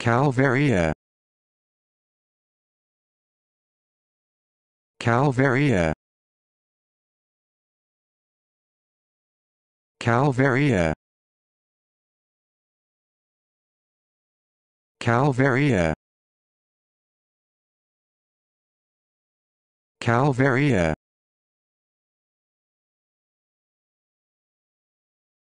Calvaria. Calvaria. Calvaria. Calvaria. Calvaria.